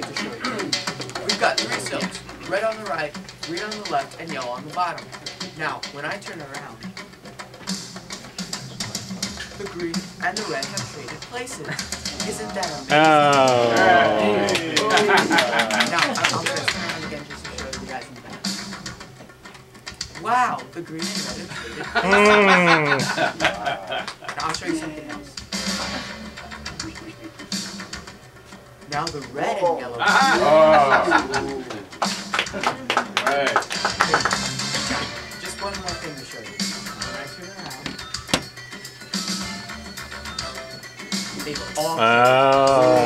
thing to show you. We've got three silks. Red on the right, green on the left, and yellow on the bottom. Now, when I turn around, the green and the red have traded places. Isn't that amazing? Oh. now, I- I'll just turn around again just to show you guys in the back. Wow, the green and red have traded places. Mm. Now, I'll show you something else. Now the red and yellow. Ah. Oh. Right. Just one more thing to show you. When I turn around, they've all. Oh, yeah. Yeah.